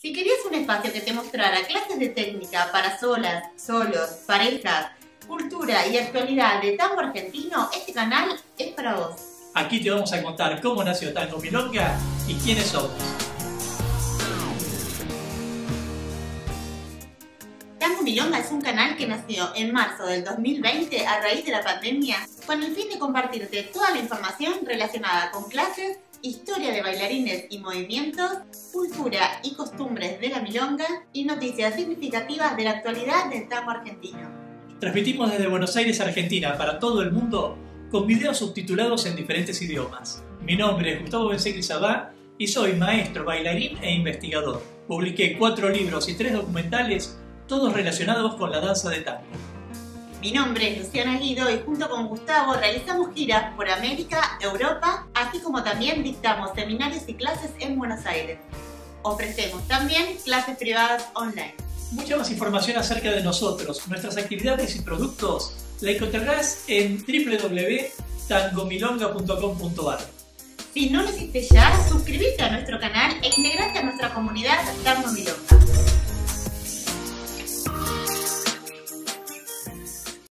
Si querías un espacio que te mostrara clases de técnica para solas, solos, parejas, cultura y actualidad de tango argentino, este canal es para vos. Aquí te vamos a contar cómo nació Tango Milonga y quiénes somos. Tango Milonga es un canal que nació en marzo del 2020 a raíz de la pandemia con el fin de compartirte toda la información relacionada con clases, historia de bailarines y movimientos, cultura y costumbres de la milonga y noticias significativas de la actualidad del tango argentino. Transmitimos desde Buenos Aires, Argentina, para todo el mundo, con videos subtitulados en diferentes idiomas. Mi nombre es Gustavo Bensequi Sabá y soy maestro, bailarín e investigador. Publiqué cuatro libros y tres documentales, todos relacionados con la danza de tango. Mi nombre es Luciana Guido y junto con Gustavo realizamos giras por América, Europa, como también dictamos seminarios y clases en Buenos Aires. Ofrecemos también clases privadas online. Mucha más información acerca de nosotros, nuestras actividades y productos la encontrarás en www.tangomilonga.com.ar. Si no lo hiciste ya, suscríbete a nuestro canal e integrate a nuestra comunidad Tango Milonga.